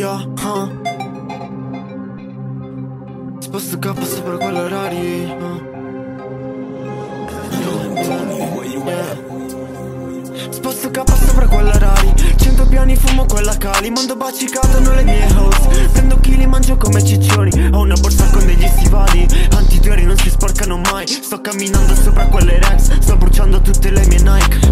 yeah, huh. Sposto K sopra quella rari uh. Sposto K sopra quella rari Cento piani fumo quella cali Mando baci cadono le mie host Prendo chili mangio come ciccioni Ho una borsa con degli stivali. Antiteori non si sporcano mai Sto camminando sopra quelle Rex Sto bruciando tutte le mie Nike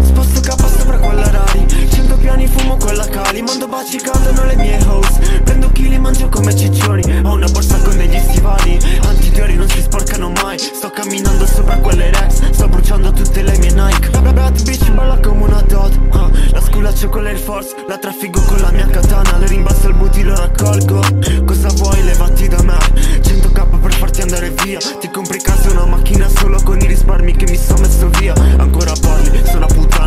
baci cadono le mie host Prendo chili mangio come ciccioni. Ho una borsa con degli stivali. Antiteori non si sporcano mai. Sto camminando sopra quelle Rex Sto bruciando tutte le mie Nike. Bad bitch balla come una dot. Uh, La sculaccio con l'Air Force. La traffigo con la mia katana. Le rimbalzo il booty lo raccolgo. Cosa vuoi levati da me. 100k per farti andare via. Ti compri casa una macchina solo con i risparmi che mi sono messo via. Ancora parli, sono una puttana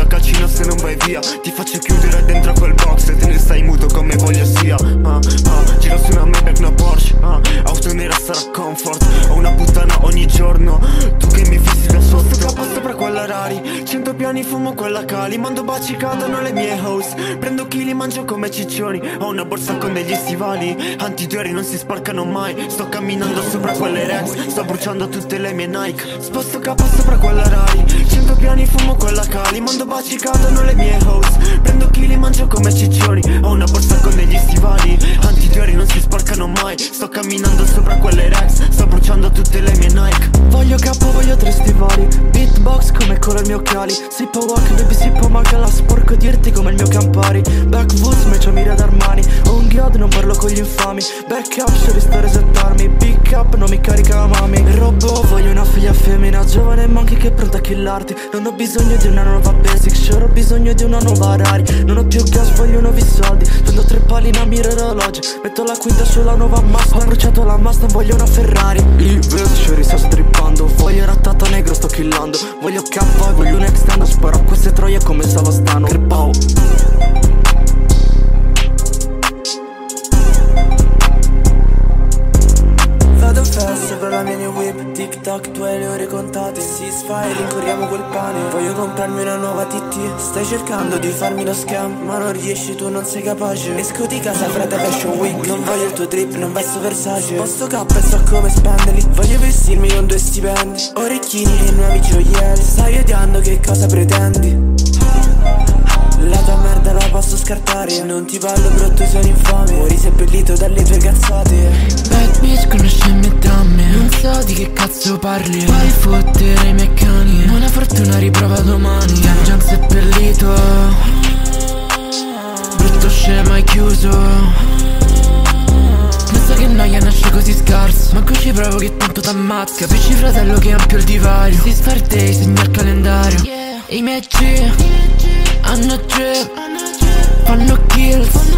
Ti prendo a calcino se non vai via. Ti faccio chiudere dentro quel box E te ne stai muto come voglio sia. Uh, uh, Giro su una Maybach, una Porsche. Uh, Auto nera sarà comfort. Ho una puttana ogni giorno. Tu che mi fissi da sotto. K sopra quella rari. Cento piani fumo quella cali. Mando baci cadono le mie host Prendo chili mangio come ciccioni. Ho una borsa con degli stivali. Antiteori non si sporcano mai. Sto camminando sopra quelle Rex. Sto bruciando tutte le mie Nike. Sposto K sopra quella rari. Cento piani fumo quella cali. Mando baci cadono le mie host Prendo chili mangio come ciccioni. Ho una borsa con degli stivali. Antiteori non si sporcano mai. Sto camminando sopra quelle Rex Sto bruciando tutte le mie Nike. Voglio capo, voglio tre stivali. Beatbox come i miei occhiali. Sippo walk, baby sippo macala Sporco dirti come il mio Campari. Backwoods, me c'ho mira d'armani. Ho un ghiod, non parlo con gli infami. Back up, di stare settarmi Pick up, non mi carica mami. Robot, voglio una figlia femmina Giovane monkey che è pronta a killarti. Non ho bisogno di una nuova basic Sure ho bisogno di una nuova Rari. Non ho più gas, voglio nuovi soldi. Prendo tre pali in mira orologi. Metto la quinta sulla nuova Mustang. Ho bruciato la Mustang, voglio una Ferrari. Vest, sure sto strippando. Voglio rattata negro, sto killando. Voglio K, voglio un extendo Sparo a queste troie come Savastano tac, due le ore contate. Si sfai, rincorriamo quel pane. Voglio comprarmi una nuova TT Stai cercando di farmi lo scam Ma non riesci, tu non sei capace. Esco di casa, frate, fashion week. Non voglio il tuo trip, non vesto Versace. Posto K e so come spenderli. Voglio vestirmi con due stipendi. Orecchini e nuovi gioielli. Stai odiando, che cosa pretendi? La tua merda la posso scartare. Non ti parlo brutto sono infame. Muori seppellito che cazzo parli? Puoi fottere i miei Buona fortuna riprova domani. Gian seppellito. Brutto scema hai chiuso. So che noia nasce così scarso. Manco ci provo che tanto t'ammazza Capisci fratello che è ampio il divario. Si sfarte segna il calendario. E i miei G hanno drip Fanno kills